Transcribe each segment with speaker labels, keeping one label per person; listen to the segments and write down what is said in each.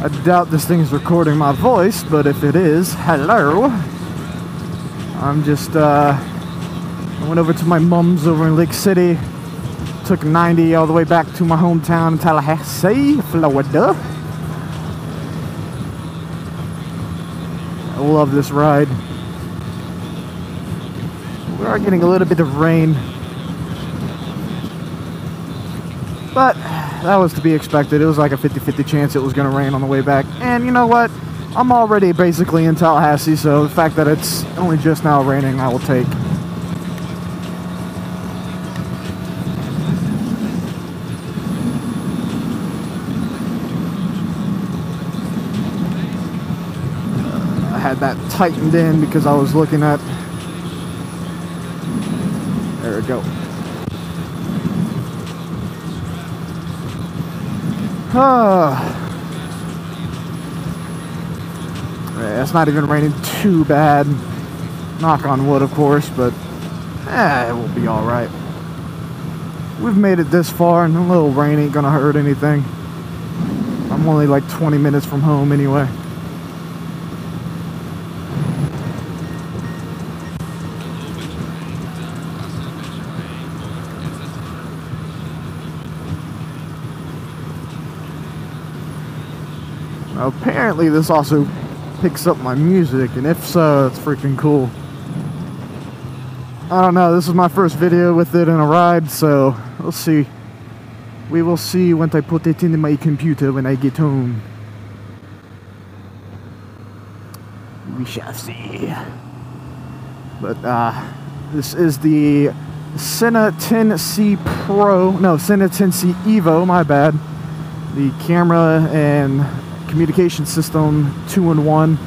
Speaker 1: I
Speaker 2: doubt this thing's recording my voice, but if it is, hello. I'm just, uh, I went over to my mom's over in Lake City. Took 90 all the way back to my hometown in Tallahassee, Florida. I love this ride. We are getting a little bit of rain. But that was to be expected. It was like a 50 50 chance it was going to rain on the way back. And you know what? I'm already basically in Tallahassee, so the fact that it's only just now raining, I will take. I had that tightened in because I was looking at. There we go. Ah. Yeah, it's not even raining too bad. Knock on wood, of course, but eh, it will be all right. We've made it this far, and a little rain ain't gonna hurt anything. I'm only like 20 minutes from home anyway. Now, apparently, this also picks up my music, and if so, it's freaking cool. I don't know, this is my first video with it in a ride, so we'll see. We will see when I put it in my computer when I get home. We shall see. But, uh, this is the Sena 10C Pro, no, Sena 10C Evo, my bad. The camera and communication system two in one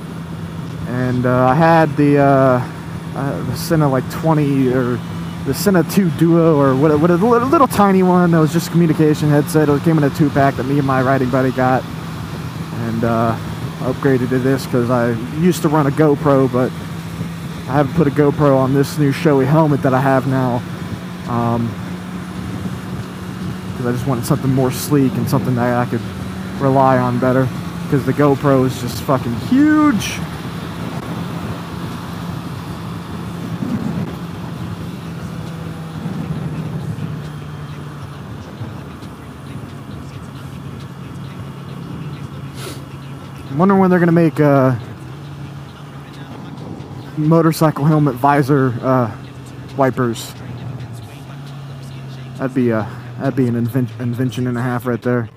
Speaker 2: and uh, I had the uh, uh, the Sena like 20 or the Sena 2 Duo or what, what a little, little tiny one that was just communication headset. It came in a two pack that me and my riding buddy got. And uh, upgraded to this because I used to run a GoPro but I haven't put a GoPro on this new Shoei helmet that I have now. Because I just wanted something more sleek and something that I could rely on better because the GoPro is just fucking huge. I'm wondering when they're gonna make uh, motorcycle helmet visor uh, wipers. That'd be a that'd be an inven- invention and a half right there.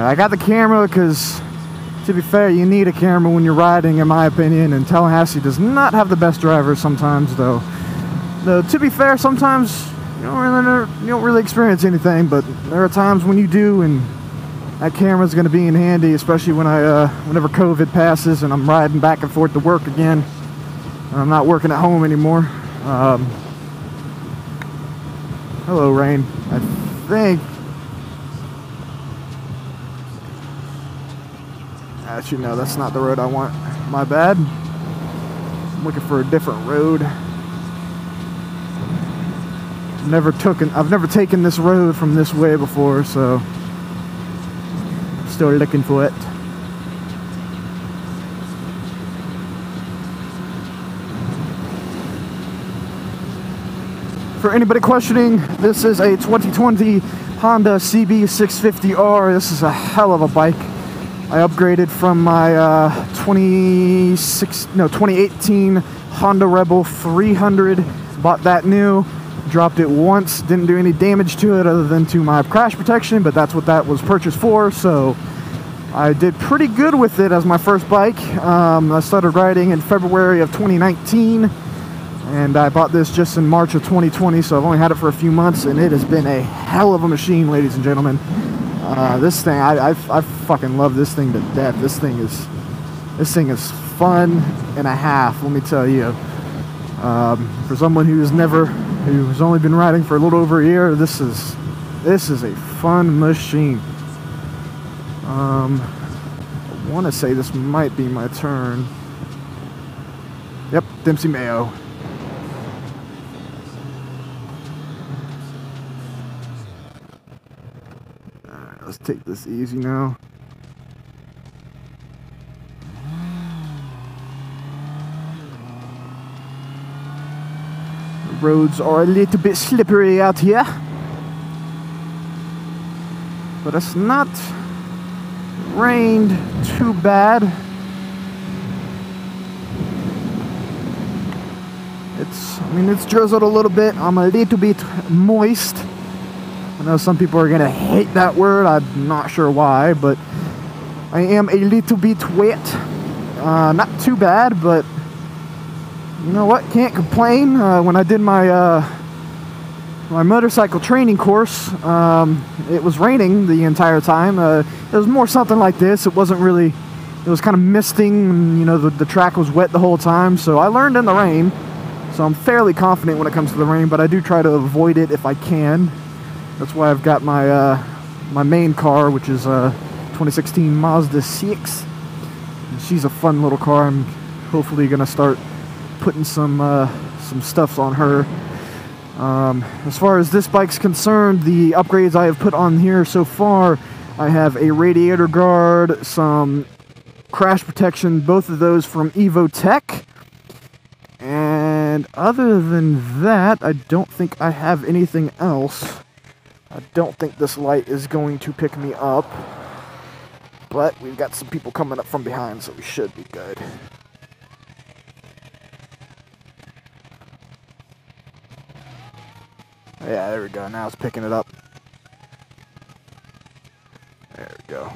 Speaker 2: Yeah, I got the camera because, to be fair, you need a camera when you're riding, in my opinion. And Tallahassee does not have the best drivers sometimes, though. Though to be fair, sometimes you don't really you don't really experience anything, but there are times when you do, and that camera's going to be in handy, especially when I uh, whenever COVID passes and I'm riding back and forth to work again. And I'm not working at home anymore. Um, hello, rain. I think. Actually, no, that's not the road I want. My bad. I'm looking for a different road. Never took an, I've never taken this road from this way before, so still looking for it. For anybody questioning, this is a 2020 Honda CB650R. This is a hell of a bike. I upgraded from my uh, 26 no 2018 Honda Rebel 300. Bought that new, dropped it once, didn't do any damage to it other than to my crash protection, but that's what that was purchased for. So I did pretty good with it as my first bike. Um, I started riding in February of 2019 and I bought this just in March of 2020, so I've only had it for a few months, and it has been a hell of a machine, ladies and gentlemen. Uh, this thing, I, I, I, fucking love this thing to death. This thing is, this thing is fun and a half. Let me tell you. Um, for someone who's never, who's only been riding for a little over a year, this is, this is a fun machine. Um, I want to say this might be my turn. Yep, Dempsey Mayo. Let's take this easy now. The roads are a little bit slippery out here. But it's not rained too bad. It's, I mean, it's drizzled a little bit. I'm a little bit moist. I know some people are going to hate that word. I'm not sure why, but I am a little bit wet. Uh, not too bad, but you know what? Can't complain. Uh, when I did my uh, my motorcycle training course, um, it was raining the entire time. Uh, it was more something like this. It wasn't really. It was kind of misting. And, you know, the, the track was wet the whole time. So I learned in the rain. So I'm fairly confident when it comes to the rain, but I do try to avoid it if I can. That's why I've got my uh, my main car, which is a 2016 Mazda 6. she's a fun little car. I'm hopefully gonna start putting some uh, some stuff on her. Um, as far as this bike's concerned, the upgrades I have put on here so far, I have a radiator guard, some crash protection, both of those from Evotech. And other than that, I don't think I have anything else. I don't think this light is going to pick me up. But we've got some people coming up from behind, so we should be good. Yeah, there we go. Now it's picking it up. There we go.